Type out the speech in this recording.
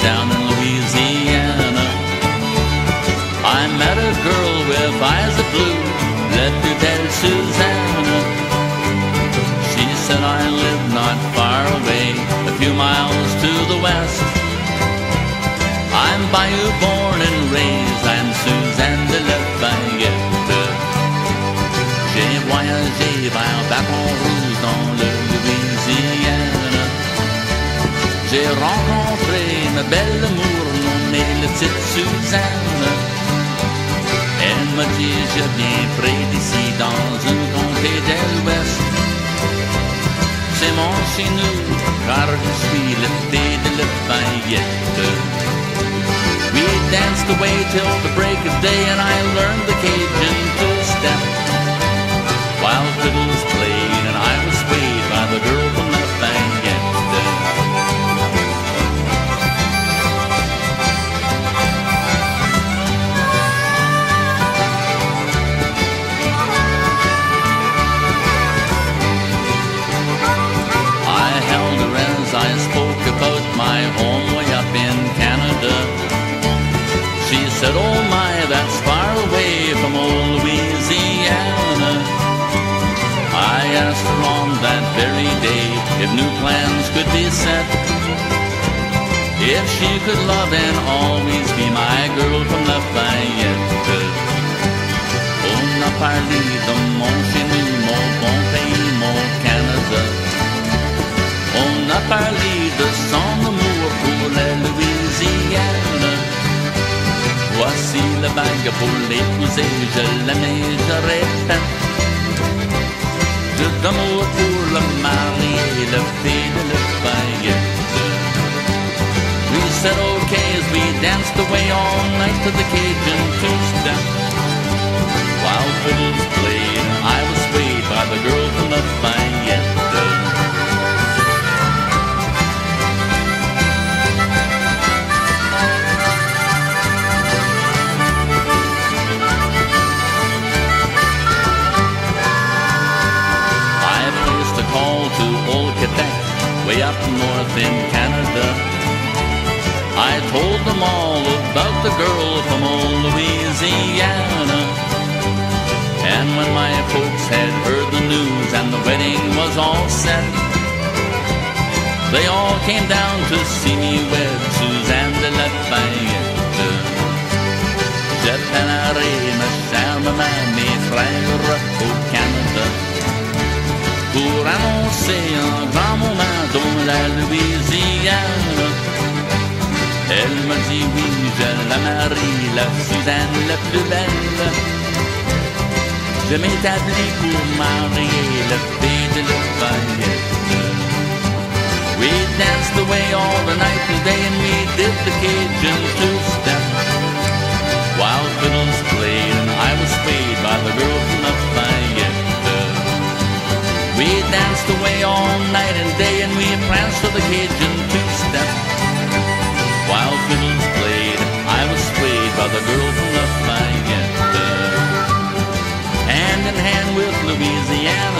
down in Louisiana. I met a girl with eyes of blue, me tell Susanna. She said I live not far away, a few miles to the west. I'm Bayou born and raised, I'm Suzanne de Lafayette. J'ai voyagé vers belle amour nommée la petite Suzanne. Elle m'a dit je viens près d'ici dans une comté de l'Ouest. C'est mon chez nous car je suis le fée de Lafayette. We danced away till the break of day and I learned the Cajun two-step. While fiddles played and I was swayed if new plans could be set. If she could love and always be my girl from Lafayette. On a parlé de mon chez mon bon pays, mon Canada. On a parlé de son amour pour la Louisiane. Voici la bague pour l'épouser, je l'aimais, je répète. De Lafayette. We said okay as we danced away all night to the Cajun two-step. While fiddles played, way up north in Canada. I told them all about the girl from old Louisiana. And when my folks had heard the news and the wedding was all set, they all came down to see me wed Suzanne de Lafayette. Je Louisiane. Elle m'a dit oui, je la marie, la Suzanne la plus belle. Je m'établis pour marier la fille de. We danced away all the night and we did the Cajun two-step. Cajun two-step. While fiddles played, I was swayed by the girl my Lafayette. Hand in hand with Louisiana.